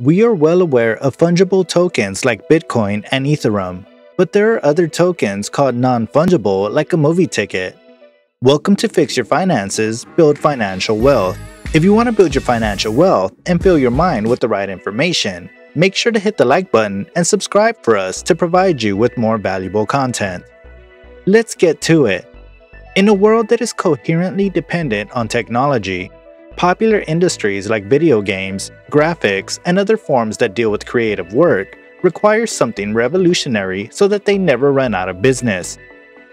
We are well aware of fungible tokens like Bitcoin and Ethereum, but there are other tokens called non fungible like a movie ticket. Welcome to Fix Your Finances, Build Financial Wealth. If you want to build your financial wealth and fill your mind with the right information, make sure to hit the like button and subscribe for us to provide you with more valuable content. Let's get to it. In a world that is coherently dependent on technology, popular industries like video games, graphics, and other forms that deal with creative work require something revolutionary so that they never run out of business.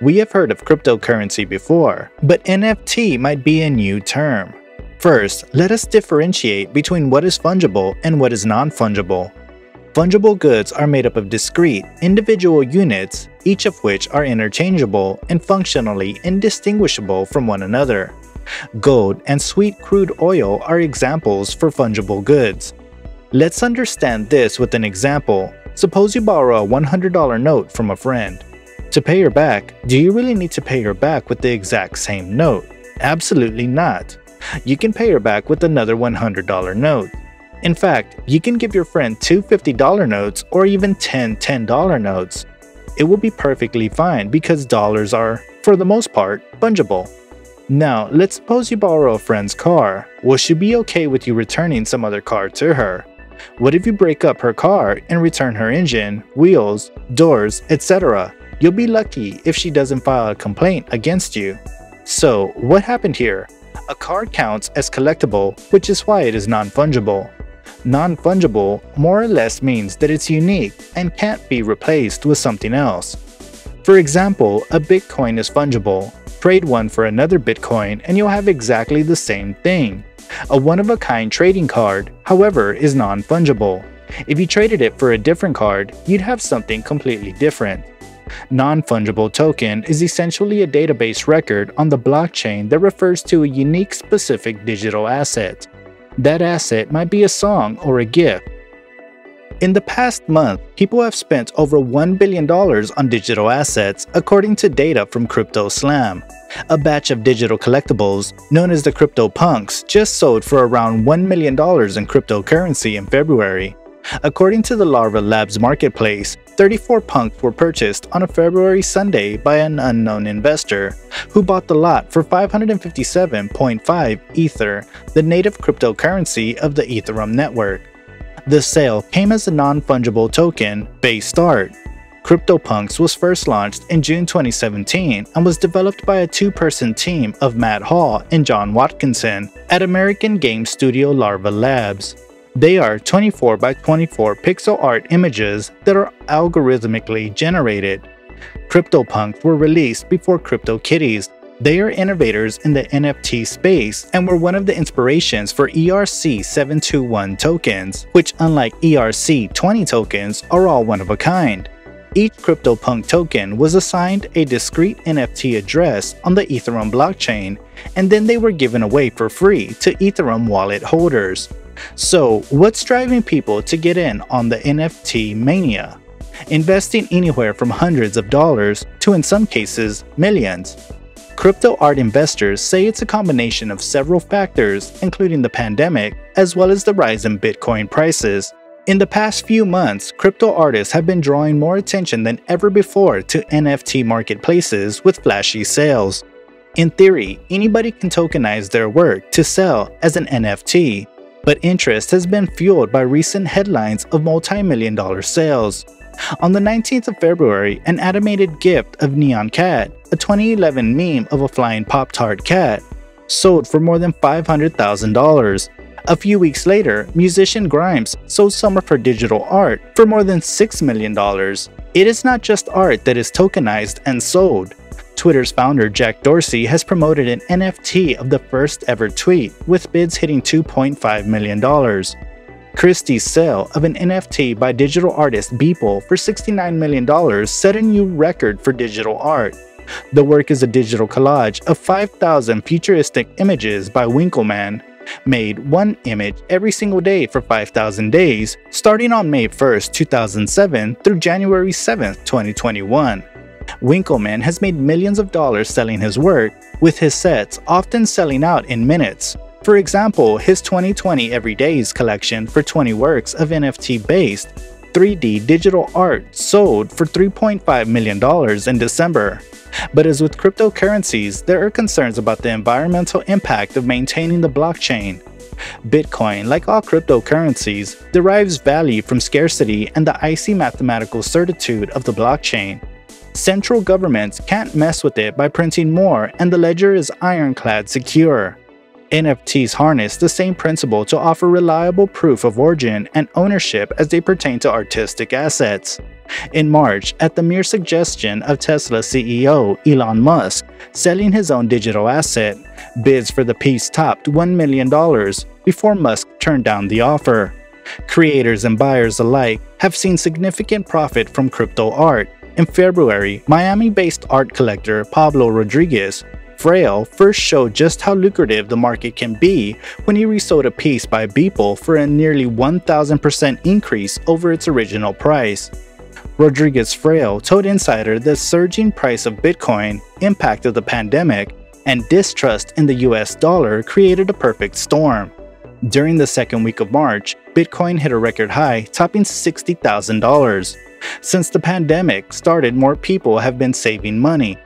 We have heard of cryptocurrency before, but NFT might be a new term. First, let us differentiate between what is fungible and what is non-fungible. Fungible goods are made up of discrete, individual units, each of which are interchangeable and functionally indistinguishable from one another. Gold and sweet crude oil are examples for fungible goods. Let's understand this with an example. Suppose you borrow a $100 note from a friend. To pay her back, do you really need to pay her back with the exact same note? Absolutely not. You can pay her back with another $100 note. In fact, you can give your friend two $50 notes or even 10 $10 notes. It will be perfectly fine because dollars are, for the most part, fungible. Now, let's suppose you borrow a friend's car. Will she be okay with you returning some other car to her? What if you break up her car and return her engine, wheels, doors, etc.? You'll be lucky if she doesn't file a complaint against you. So, what happened here? A card counts as collectible, which is why it is non-fungible. Non-fungible more or less means that it's unique and can't be replaced with something else. For example, a Bitcoin is fungible. Trade one for another Bitcoin and you'll have exactly the same thing. A one-of-a-kind trading card, however, is non-fungible. If you traded it for a different card, you'd have something completely different. Non-fungible token is essentially a database record on the blockchain that refers to a unique specific digital asset. That asset might be a song or a GIF. In the past month, people have spent over $1 billion on digital assets according to data from Crypto Slam. A batch of digital collectibles, known as the CryptoPunks, just sold for around $1 million in cryptocurrency in February. According to the Larva Labs marketplace, 34 punks were purchased on a February Sunday by an unknown investor, who bought the lot for 557.5 Ether, the native cryptocurrency of the Ethereum network. The sale came as a non-fungible token, based art. CryptoPunks was first launched in June 2017 and was developed by a two-person team of Matt Hall and John Watkinson at American game studio Larva Labs. They are 24 by 24 pixel art images that are algorithmically generated. CryptoPunks were released before CryptoKitties. They are innovators in the NFT space and were one of the inspirations for ERC721 tokens, which unlike ERC20 tokens are all one of a kind. Each CryptoPunk token was assigned a discrete NFT address on the Ethereum blockchain, and then they were given away for free to Ethereum wallet holders. So, what's driving people to get in on the NFT mania? Investing anywhere from hundreds of dollars to, in some cases, millions. Crypto art investors say it's a combination of several factors, including the pandemic, as well as the rise in Bitcoin prices. In the past few months, crypto artists have been drawing more attention than ever before to NFT marketplaces with flashy sales. In theory, anybody can tokenize their work to sell as an NFT, but interest has been fueled by recent headlines of multi-million dollar sales. On the 19th of February, an animated gift of Nyan Cat, a 2011 meme of a flying Pop-Tart cat, sold for more than $500,000. A few weeks later, musician Grimes sold of her digital art for more than $6 million. It is not just art that is tokenized and sold. Twitter's founder Jack Dorsey has promoted an NFT of the first ever tweet, with bids hitting $2.5 million. Christie's sale of an NFT by digital artist Beeple for $69 million set a new record for digital art. The work is a digital collage of 5,000 futuristic images by Winkelmann, made one image every single day for 5,000 days, starting on May 1, 2007 through January 7, 2021. Winkelmann has made millions of dollars selling his work, with his sets often selling out in minutes. For example, his 2020 Everydays collection for 20 works of NFT based 3D digital art sold for $3.5 million in December. But as with cryptocurrencies, there are concerns about the environmental impact of maintaining the blockchain. Bitcoin, like all cryptocurrencies, derives value from scarcity and the icy mathematical certitude of the blockchain. Central governments can't mess with it by printing more, and the ledger is ironclad secure. NFTs harness the same principle to offer reliable proof of origin and ownership as they pertain to artistic assets. In March, at the mere suggestion of Tesla CEO Elon Musk selling his own digital asset, bids for the piece topped $1 million before Musk turned down the offer. Creators and buyers alike have seen significant profit from crypto art. In February, Miami based art collector Pablo Rodriguez Fraile first showed just how lucrative the market can be when he resold a piece by Beeple for a nearly 1000% increase over its original price. Rodriguez Fraile told Insider the surging price of Bitcoin, impact of the pandemic, and distrust in the US dollar created a perfect storm. During the second week of March, Bitcoin hit a record high, topping $60,000. Since the pandemic started, more people have been saving money,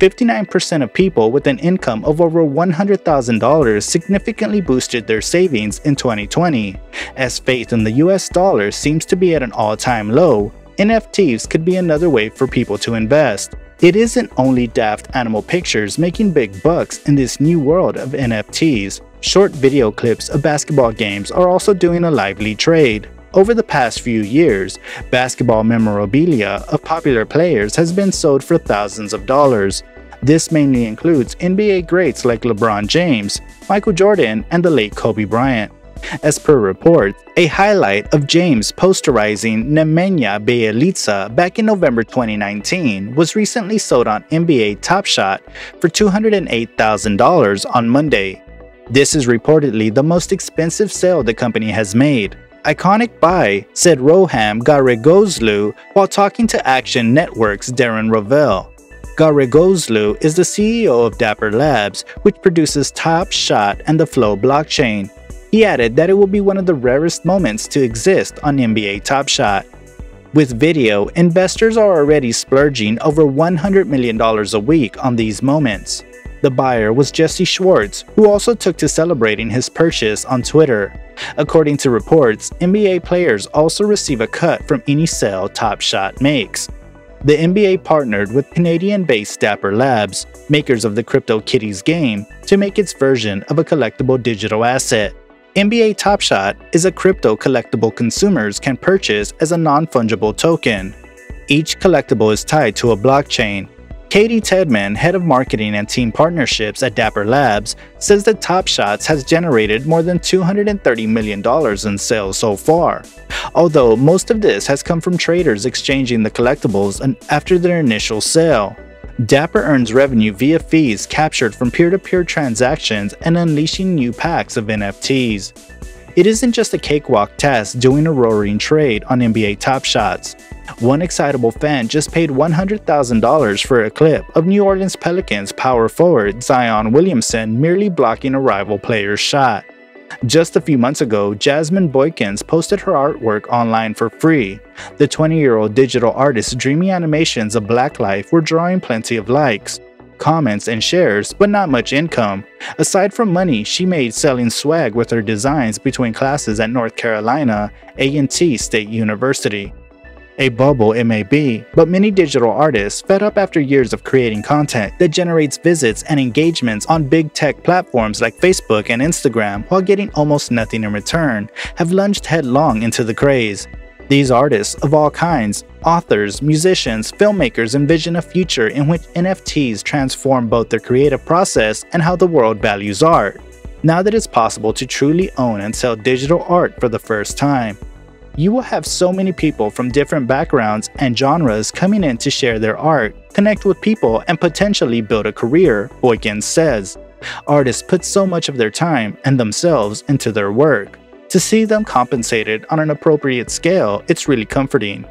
59% of people with an income of over $100,000 significantly boosted their savings in 2020. As faith in the US dollar seems to be at an all time low, NFTs could be another way for people to invest. It isn't only daft animal pictures making big bucks in this new world of NFTs. Short video clips of basketball games are also doing a lively trade. Over the past few years, basketball memorabilia of popular players has been sold for thousands of dollars. This mainly includes NBA greats like LeBron James, Michael Jordan, and the late Kobe Bryant. As per reports, a highlight of James posterizing Nemanja Bjelica back in November 2019 was recently sold on NBA Top Shot for $208,000 on Monday. This is reportedly the most expensive sale the company has made. Iconic buy, said Roham Gharegozlou while talking to Action Network's Darren Rovell. Gharegozlou is the CEO of Dapper Labs, which produces Top Shot and the Flow blockchain. He added that it will be one of the rarest moments to exist on NBA Top Shot. With video, investors are already splurging over $100 million a week on these moments. The buyer was Jesse Schwartz, who also took to celebrating his purchase on Twitter. According to reports, NBA players also receive a cut from any sale Top Shot makes. The NBA partnered with Canadian-based Dapper Labs, makers of the CryptoKitties game, to make its version of a collectible digital asset. NBA Top Shot is a crypto collectible consumers can purchase as a non-fungible token. Each collectible is tied to a blockchain, Caty Tedman, head of marketing and team partnerships at Dapper Labs, says that Top Shots has generated more than $230 million in sales so far. Although most of this has come from traders exchanging the collectibles after their initial sale. Dapper earns revenue via fees captured from peer to peer transactions and unleashing new packs of NFTs. It isn't just a cakewalk task doing a roaring trade on NBA Top Shots. One excitable fan just paid $100,000 for a clip of New Orleans Pelicans power forward Zion Williamson merely blocking a rival player's shot. Just a few months ago, Jasmine Boykins posted her artwork online for free. The 20 year old digital artist's dreamy animations of black life were drawing plenty of likes, comments, and shares, but not much income. Aside from money she made selling swag with her designs between classes at North Carolina A&T State University. A bubble it may be, but many digital artists, fed up after years of creating content that generates visits and engagements on big tech platforms like Facebook and Instagram while getting almost nothing in return, have lunged headlong into the craze. These artists of all kinds, authors, musicians, filmmakers envision a future in which NFTs transform both their creative process and how the world values art. Now that it's possible to truly own and sell digital art for the first time, you will have so many people from different backgrounds and genres coming in to share their art, connect with people, and potentially build a career, Boykins says. Artists put so much of their time and themselves into their work. To see them compensated on an appropriate scale, it's really comforting.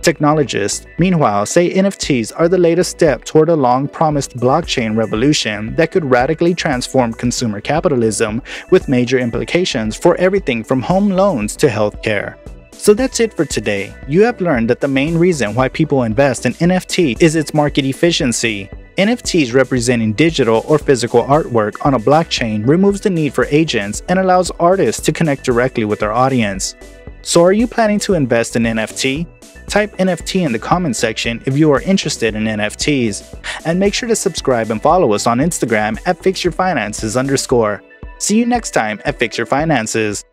Technologists, meanwhile, say NFTs are the latest step toward a long promised blockchain revolution that could radically transform consumer capitalism with major implications for everything from home loans to healthcare. So that's it for today. You have learned that the main reason why people invest in NFT is its market efficiency. NFTs representing digital or physical artwork on a blockchain removes the need for agents and allows artists to connect directly with their audience. So are you planning to invest in NFT? Type NFT in the comment section if you are interested in NFTs. And make sure to subscribe and follow us on Instagram at fixyourfinances underscore. See you next time at Fix Your Finances.